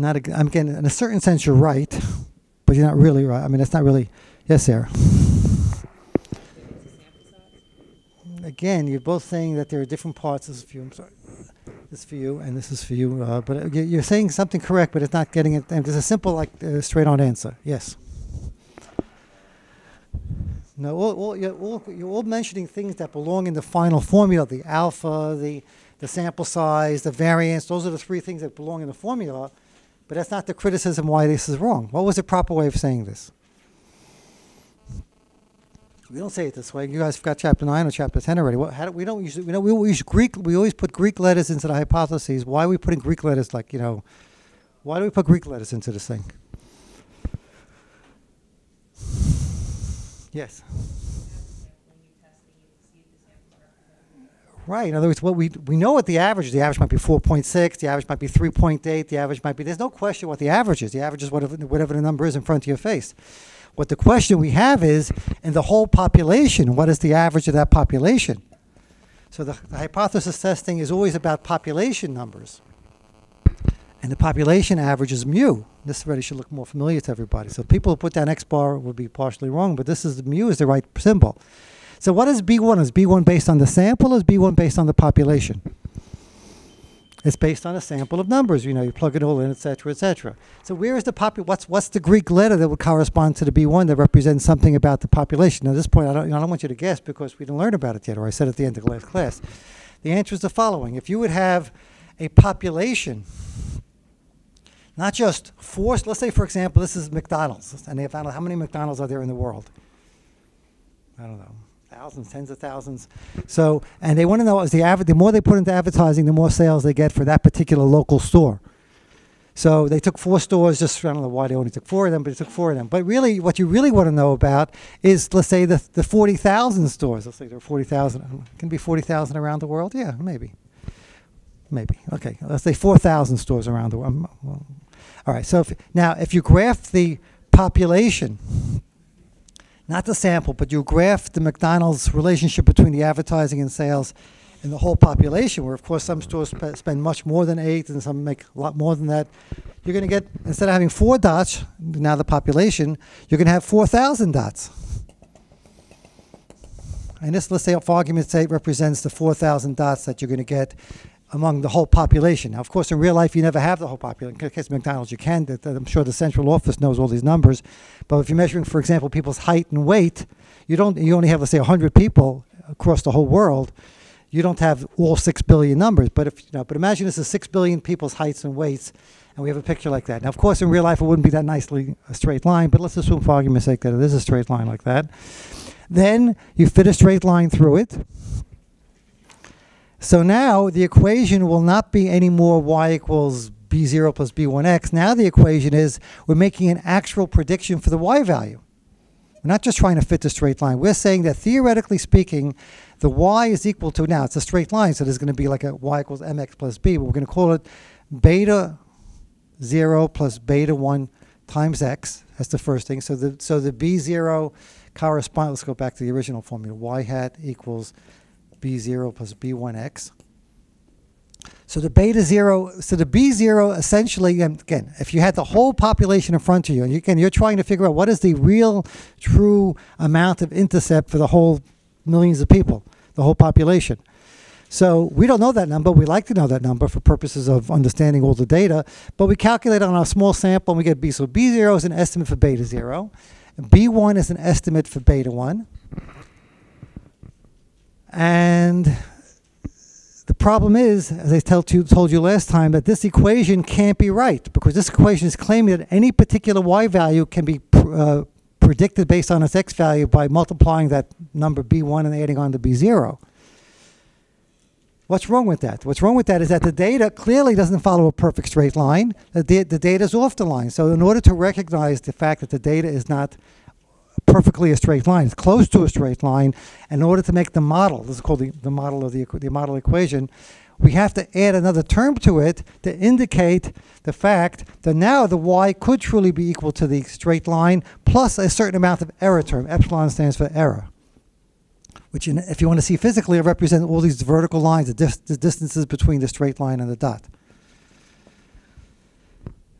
not, a, I'm again, in a certain sense, you're right, but you're not really right. I mean, it's not really, yes, Sarah. Again, you're both saying that there are different parts. This is for you. I'm sorry. This is for you, and this is for you. Uh, but uh, you- you're saying something correct, but it's not getting it. And there's a simple, like, uh, straight-on answer. Yes. No, all, all, you're, all, you're all mentioning things that belong in the final formula: the alpha, the the sample size, the variance. Those are the three things that belong in the formula. But that's not the criticism why this is wrong. What was the proper way of saying this? We don't say it this way. You guys forgot chapter nine or chapter ten already. What, how do, we don't usually. We know we use Greek. We always put Greek letters into the hypotheses. Why are we putting Greek letters? Like you know, why do we put Greek letters into this thing? Yes. Right. In other words, what we we know what the average is. The average might be 4.6. The average might be 3.8. The average might be. There's no question what the average is. The average is whatever whatever the number is in front of your face. What the question we have is, in the whole population, what is the average of that population? So the, the hypothesis testing is always about population numbers. And the population average is mu. This already should look more familiar to everybody. So people who put down X bar would be partially wrong, but this is mu is the right symbol. So what is B1? Is B1 based on the sample or is B1 based on the population? It's based on a sample of numbers. You know, you plug it all in, et cetera, et cetera. So where is the popu- what's what's the Greek letter that would correspond to the B1 that represents something about the population? Now, at this point, I don't, I don't want you to guess because we didn't learn about it yet, or I said at the end of the last class. The answer is the following: If you would have a population, not just four. Let's say, for example, this is McDonald's, and they found out how many McDonald's are there in the world. I don't know thousands, tens of thousands. So, and they want to know is the. The more they put into advertising, the more sales they get for that particular local store. So they took four stores. Just I don't know why they only took four of them, but they took four of them. But really, what you really want to know about is, let's say, the the forty thousand stores. Let's say there are forty thousand. Can be forty thousand around the world. Yeah, maybe. Maybe. Okay. Let's say four thousand stores around the world. Um, all right. So if, now, if you graph the population not the sample, but you graph the McDonald's relationship between the advertising and sales in the whole population, where of course some stores sp- spend much more than eight and some make a lot more than that. You're going to get, instead of having four dots, now the population, you're going to have 4,000 dots. And this, let's say, for argument's sake, represents the 4,000 dots that you're going to get among the whole population. Now, of course, in real life, you never have the whole population. In the case of McDonald's, you can. I'm sure the central office knows all these numbers. But if you're measuring, for example, people's height and weight, you don't. You only have, let's say, 100 people across the whole world. You don't have all six billion numbers. But if you know, but imagine this is six billion people's heights and weights, and we have a picture like that. Now, of course, in real life, it wouldn't be that nicely a straight line. But let's assume, for argument's sake, that it is a straight line like that. Then you fit a straight line through it. So now the equation will not be any more y equals b0 plus b1x. Now the equation is we're making an actual prediction for the y value. We're not just trying to fit the straight line. We're saying that theoretically speaking, the y is equal to, now it's a straight line, so there's going to be like a y equals mx plus b, but we're going to call it beta 0 plus beta 1 times x. That's the first thing. So the, so the b0 corresponds, let's go back to the original formula, y hat equals b0 plus b1x. So the beta zero, so the b0 essentially, and again, if you had the whole population in front of you, and you can, you're trying to figure out what is the real, true amount of intercept for the whole millions of people, the whole population. So we don't know that number. We like to know that number for purposes of understanding all the data, but we calculate on our small sample and we get b. So b0 is an estimate for beta zero, and b1 is an estimate for beta one. And the problem is, as I told you, told you last time, that this equation can't be right because this equation is claiming that any particular y value can be pr- uh, predicted based on its x value by multiplying that number b1 and adding on to b0. What's wrong with that? What's wrong with that is that the data clearly doesn't follow a perfect straight line. The, da- the data is off the line. So, in order to recognize the fact that the data is not perfectly a straight line, it's close to a straight line, in order to make the model, this is called the, the model of the, the model equation, we have to add another term to it to indicate the fact that now the y could truly be equal to the straight line plus a certain amount of error term. Epsilon stands for error which in, if you want to see physically, it represents all these vertical lines, the, dis- the distances between the straight line and the dot.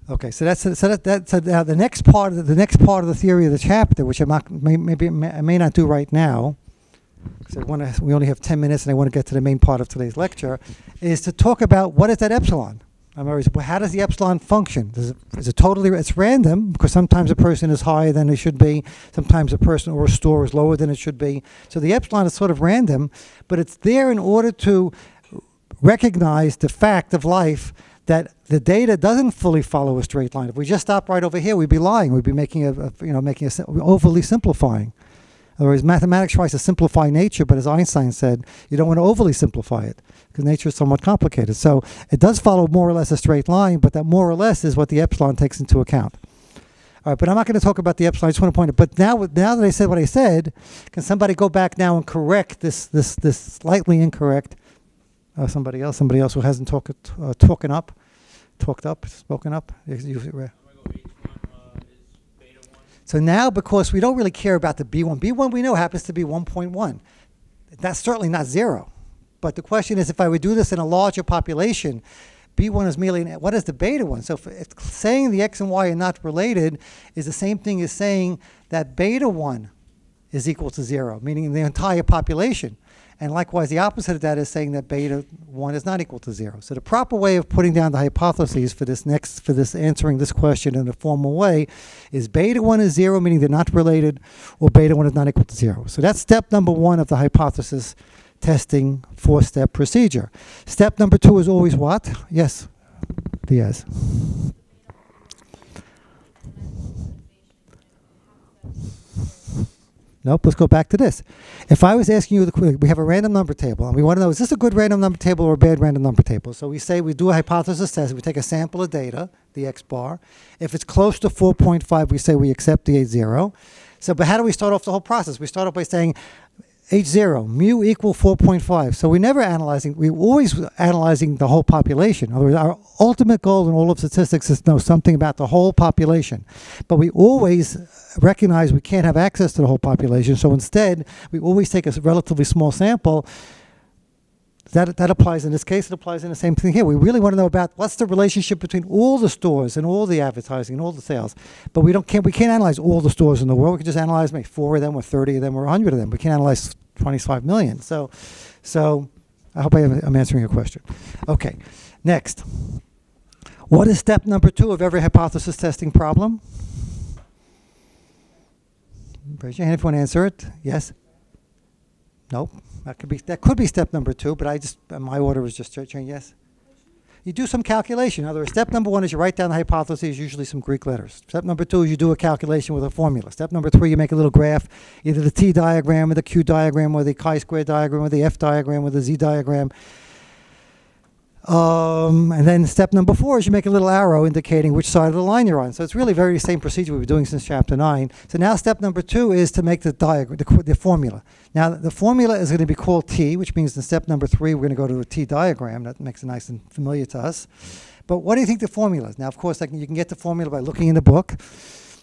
Okay, so that's so that, that so now the next part of the, the next part of the theory of the chapter, which not may, maybe may, I may not do right now, because I want to. We only have ten minutes, and I want to get to the main part of today's lecture, is to talk about what is that epsilon. I'm always, well, how does the epsilon function? Does it, is it totally? It's random because sometimes a person is higher than it should be, sometimes a person or a store is lower than it should be. So the epsilon is sort of random, but it's there in order to recognize the fact of life that the data doesn't fully follow a straight line. If we just stop right over here, we'd be lying. We'd be making a, a you know making a overly simplifying. In other words, mathematics tries to simplify nature, but as Einstein said, you don't want to overly simplify it because nature is somewhat complicated. So it does follow more or less a straight line, but that more or less is what the epsilon takes into account. All right, but I'm not going to talk about the epsilon. I just want to point it. But now, now that I said what I said, can somebody go back now and correct this this this slightly incorrect? Uh, somebody else, somebody else who hasn't talked uh, up, talked up, spoken up. So now, because we don't really care about the B1, B1 we know happens to be 1.1. That's certainly not zero. But the question is, if I would do this in a larger population, B1 is merely, what is the beta one? So saying the X and Y are not related is the same thing as saying that beta 1 is equal to zero, meaning the entire population. And likewise, the opposite of that is saying that beta 1 is not equal to 0. So the proper way of putting down the hypotheses for this next, for this answering this question in a formal way is beta 1 is 0, meaning they're not related, or beta 1 is not equal to 0. So that's step number one of the hypothesis testing four-step procedure. Step number two is always what? Yes, Diaz. Nope, let's go back to this. If I was asking you the we have a random number table, and we want to know is this a good random number table or a bad random number table? So we say we do a hypothesis test. We take a sample of data, the x bar. If it's close to 4.5, we say we accept the H0. So, but how do we start off the whole process? We start off by saying H0, mu equal 4.5. So we're never analyzing, we're always analyzing the whole population. In other words, our ultimate goal in all of statistics is to know something about the whole population. But we always recognize we can't have access to the whole population. So instead, we always take a relatively small sample. That, that applies in this case, it applies in the same thing here. We really want to know about what's the relationship between all the stores and all the advertising and all the sales. But we don't can't we can't analyze all the stores in the world. We can just analyze maybe four of them or thirty of them or hundred of them. We can't analyze twenty five million. So so I hope I am, I'm answering your question. Okay. Next. What is step number two of every hypothesis testing problem? Raise your hand if you want to answer it. Yes? Nope. That could be that could be step number two, but I just my order was just changing. Yes. You do some calculation. In other words, step number one is you write down the hypothesis, usually some Greek letters. Step number two is you do a calculation with a formula. Step number three, you make a little graph, either the T diagram or the Q diagram or the chi-square diagram or the F diagram or the Z diagram. Um, and then step number four is you make a little arrow indicating which side of the line you're on. So it's really very the same procedure we've been doing since chapter nine. So now step number two is to make the diagram, the, the formula. Now the formula is going to be called T, which means in step number three we're going to go to a T diagram. That makes it nice and familiar to us. But what do you think the formula is? Now, of course, like, you can get the formula by looking in the book.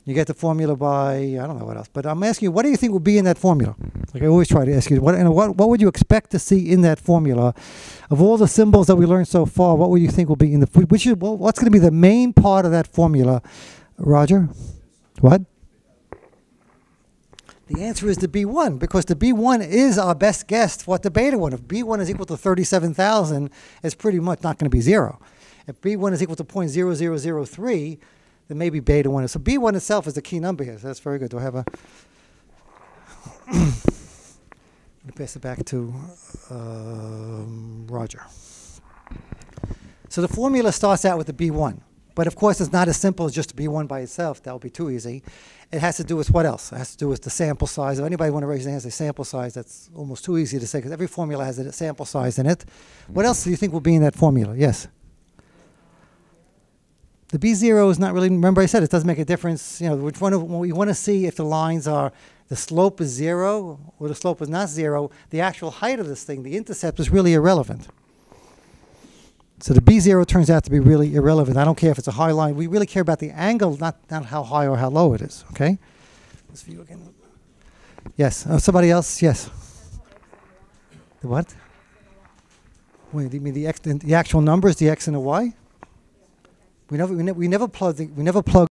You get the formula by I don't know what else. But I'm asking you, what do you think will be in that formula? Mm-hmm. Like I always try to ask you, what and what what would you expect to see in that formula? Of all the symbols that we learned so far, what would you think will be in the which is well, what's going to be the main part of that formula? Roger, what? The answer is the B1 because the B1 is our best guess for what the beta one. If B1 is equal to 37,000, it's pretty much not going to be zero. If B1 is equal to 0.0003, maybe beta 1 is. So B1 itself is the key number here. So that's very good. Do I have a. Let me pass it back to um, Roger. So the formula starts out with the B1. But of course, it's not as simple as just B1 by itself. That would be too easy. It has to do with what else? It has to do with the sample size. If anybody want to raise their hand and say sample size, that's almost too easy to say because every formula has a sample size in it. What else do you think will be in that formula? Yes. The B zero is not really. Remember, I said it doesn't make a difference. You know, which one? Of, we want to see if the lines are the slope is zero or the slope is not zero, the actual height of this thing, the intercept, is really irrelevant. So the B zero turns out to be really irrelevant. I don't care if it's a high line. We really care about the angle, not not how high or how low it is. Okay. Let's view again. Yes. Uh, somebody else. Yes. The what? Wait, do you mean the x? The actual numbers, the x and the y? We never, we never, we never plug the, we never plug